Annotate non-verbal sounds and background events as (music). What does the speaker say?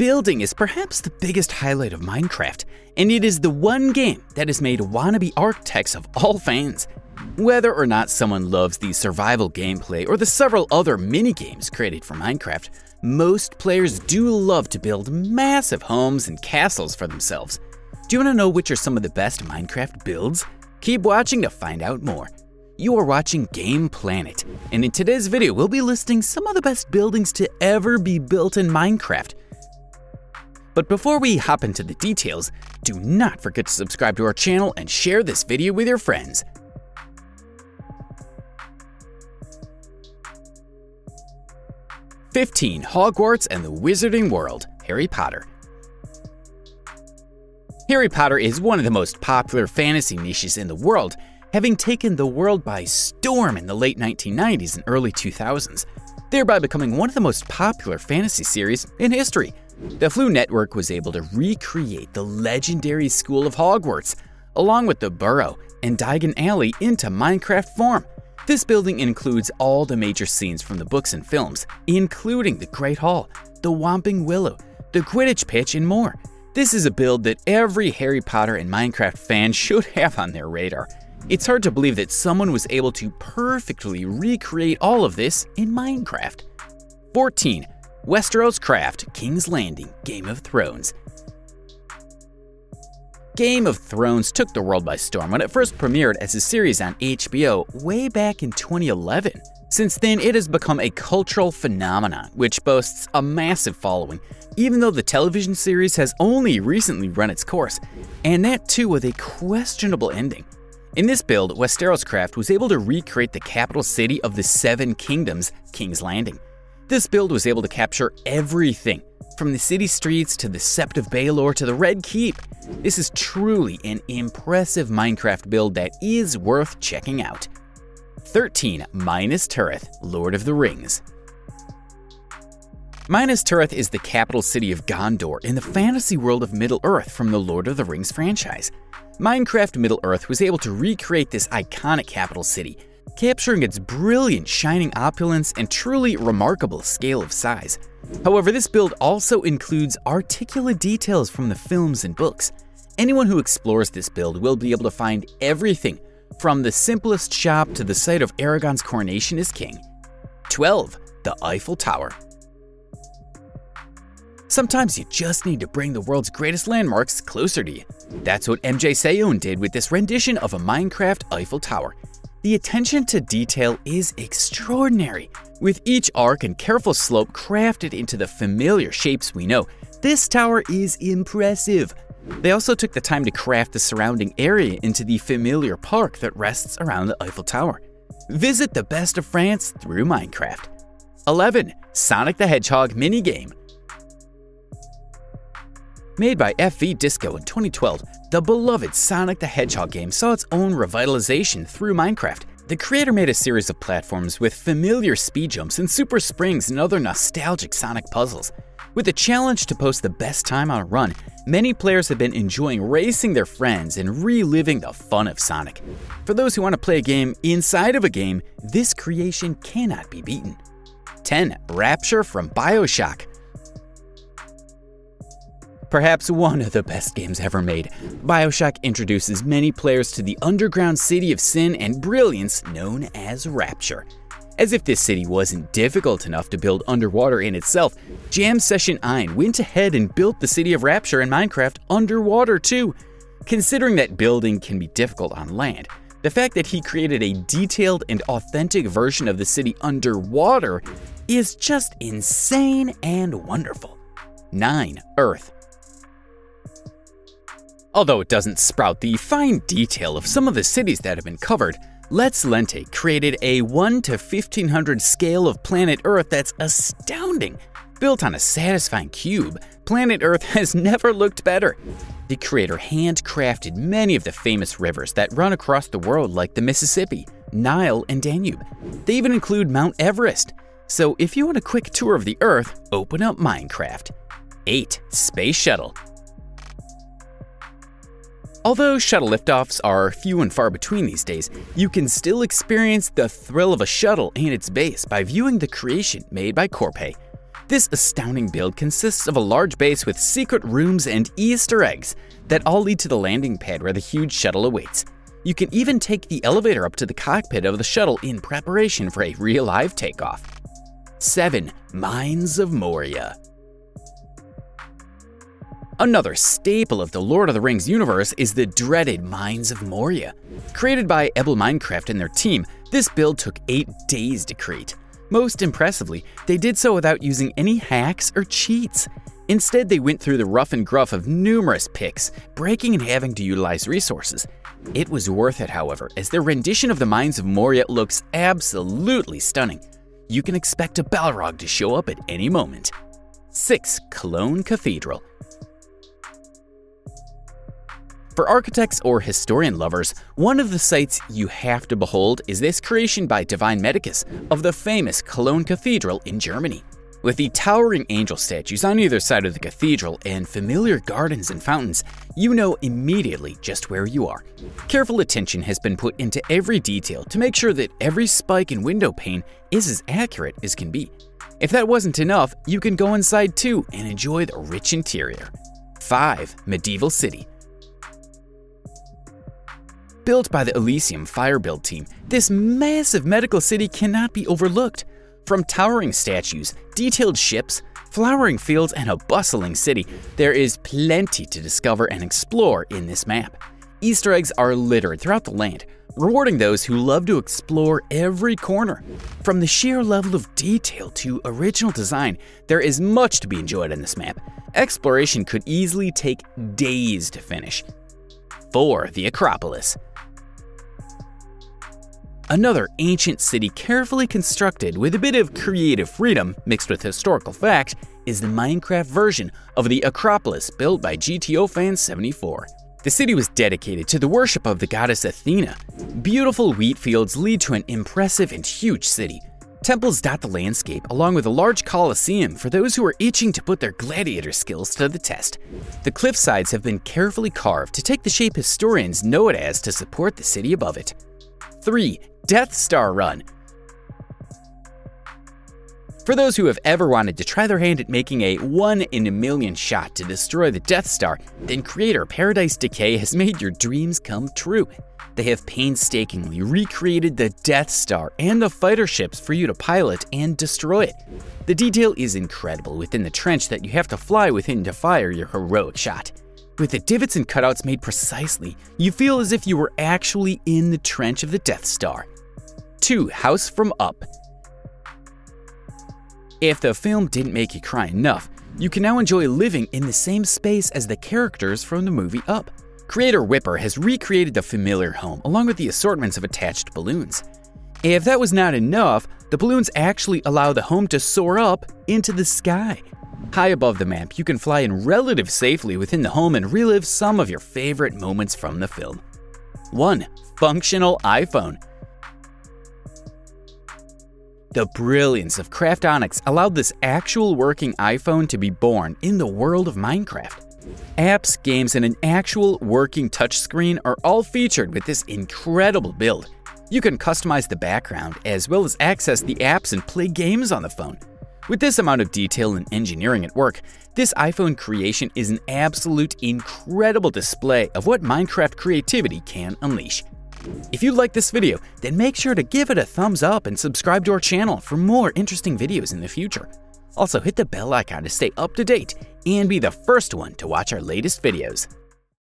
Building is perhaps the biggest highlight of Minecraft, and it is the one game that has made wannabe architects of all fans. Whether or not someone loves the survival gameplay or the several other mini games created for Minecraft, most players do love to build massive homes and castles for themselves. Do you want to know which are some of the best Minecraft builds? Keep watching to find out more. You are watching Game Planet, and in today's video, we'll be listing some of the best buildings to ever be built in Minecraft. But before we hop into the details, do not forget to subscribe to our channel and share this video with your friends. Fifteen Hogwarts and the Wizarding World, Harry Potter. Harry Potter is one of the most popular fantasy niches in the world, having taken the world by storm in the late 1990s and early 2000s, thereby becoming one of the most popular fantasy series in history. The Floo Network was able to recreate the legendary School of Hogwarts, along with the Burrow and Diagon Alley into Minecraft form. This building includes all the major scenes from the books and films, including the Great Hall, the Whomping Willow, the Quidditch pitch, and more. This is a build that every Harry Potter and Minecraft fan (laughs) should have on their radar. It's hard to believe that someone was able to perfectly recreate all of this in Minecraft. 14. Westeros Craft King's Landing Game of Thrones. Game of Thrones took the world by storm when it first premiered as a series on HBO way back in 2011. Since then, it has become a cultural phenomenon, which boasts a massive following, even though the television series has only recently run its course, and that too with a questionable ending. In this build, Westeros Craft was able to recreate the capital city of the Seven Kingdoms, King's Landing. This build was able to capture everything, from the city streets to the Sept of Baelor to the Red Keep. This is truly an impressive Minecraft build that is worth checking out. 13. Minas Tirith, Lord of the Rings. Minas Tirith is the capital city of Gondor in the fantasy world of Middle-earth from the Lord of the Rings franchise. Minecraft Middle-earth was able to recreate this iconic capital city capturing its brilliant shining opulence and truly remarkable scale of size. However, this build also includes articulate details from the films and books. Anyone who explores this build will be able to find everything from the simplest shop to the site of Aragorn's coronation as king. 12. The Eiffel Tower Sometimes you just need to bring the world's greatest landmarks closer to you. That's what MJ Seoun did with this rendition of a Minecraft Eiffel Tower. The attention to detail is extraordinary. With each arc and careful slope crafted into the familiar shapes we know, this tower is impressive. They also took the time to craft the surrounding area into the familiar park that rests around the Eiffel Tower. Visit the best of France through Minecraft. 11. Sonic the Hedgehog minigame. Made by FV Disco in 2012, the beloved Sonic the Hedgehog game saw its own revitalization through Minecraft. The creator made a series of platforms with familiar speed jumps and super springs and other nostalgic Sonic puzzles. With a challenge to post the best time on a run, many players have been enjoying racing their friends and reliving the fun of Sonic. For those who want to play a game inside of a game, this creation cannot be beaten. 10. Rapture from Bioshock perhaps one of the best games ever made. Bioshock introduces many players to the underground city of sin and brilliance known as Rapture. As if this city wasn't difficult enough to build underwater in itself, Jam Session Ein went ahead and built the city of Rapture in Minecraft underwater too. Considering that building can be difficult on land, the fact that he created a detailed and authentic version of the city underwater is just insane and wonderful. 9. Earth Although it doesn't sprout the fine detail of some of the cities that have been covered, Let's Lente created a 1 to 1500 scale of planet Earth that's astounding. Built on a satisfying cube, planet Earth (laughs) has never looked better. The creator handcrafted many of the famous rivers that run across the world like the Mississippi, Nile, and Danube. They even include Mount Everest. So if you want a quick tour of the Earth, open up Minecraft. 8. Space Shuttle Although shuttle liftoffs are few and far between these days, you can still experience the thrill of a shuttle and its base by viewing the creation made by Corpay. This astounding build consists of a large base with secret rooms and Easter eggs that all lead to the landing pad where the huge shuttle awaits. You can even take the elevator up to the cockpit of the shuttle in preparation for a real live takeoff. 7. Mines of Moria Another staple of the Lord of the Rings universe is the dreaded Mines of Moria. Created by Ebel Minecraft and their team, this build took 8 days to create. Most impressively, they did so without using any hacks or cheats. Instead, they went through the rough and gruff of numerous picks, breaking and having to utilize resources. It was worth it, however, as their rendition of the Mines of Moria looks absolutely stunning. You can expect a Balrog to show up at any moment. 6. Cologne Cathedral For architects or historian lovers, one of the sights you have to behold is this creation by Divine Medicus of the famous Cologne Cathedral in Germany. With the towering angel statues on either side of the cathedral and familiar gardens and fountains, you know immediately just where you are. Careful attention has been put into every detail to make sure that every spike and window pane is as accurate as can be. If that wasn't enough, you can go inside too and enjoy the rich interior. 5. Medieval City Built by the Elysium Fire Build team, this massive medical city cannot be overlooked. From towering statues, detailed ships, flowering fields, and a bustling city, there is plenty to discover and explore in this map. Easter eggs are littered throughout the land, rewarding those who love to explore every corner. From the sheer level of detail to original design, there is much to be enjoyed in this map. Exploration could easily take days to finish. 4. The Acropolis Another ancient city carefully constructed with a bit of creative freedom mixed with historical fact is the Minecraft version of the Acropolis built by GTO Fan 74. The city was dedicated to the worship of the goddess Athena. Beautiful wheat fields lead to an impressive and huge city. Temples dot the landscape, along with a large coliseum for those who are itching to put their gladiator skills to the test. The cliff sides have been carefully carved to take the shape historians know it as to support the city above it. 3. Death Star Run. For those who have ever wanted to try their hand at making a one in a million shot to destroy the Death Star, then creator Paradise Decay has made your dreams come true. They have painstakingly recreated the Death Star and the fighter ships for you to pilot and destroy it. The detail is incredible within the trench that you have to fly within to fire your heroic shot. With the divots and cutouts made precisely, you feel as if you were actually in the trench of the Death Star. 2. House from Up If the film didn't make you cry enough, you can now enjoy living in the same space as the characters from the movie Up. Creator Whipper has recreated the familiar home along with the assortments of attached balloons. If that was not enough, the balloons actually allow the home to soar up into the sky. High above the map, you can fly in relative safely within the home and relive some of your favorite moments from the film. 1. Functional iPhone The brilliance of Craftonix allowed this actual working iPhone to be born in the world of Minecraft. Apps, games, and an actual working touchscreen are all featured with this incredible build. You can customize the background as well as access the apps and play games on the phone. With this amount of detail and engineering at work, this iPhone creation is an absolute incredible display of what Minecraft creativity can unleash. If you like this video, then make sure to give it a thumbs up and subscribe to our channel for more interesting videos in the future. Also hit the bell icon to stay up to date and be the first one to watch our latest videos.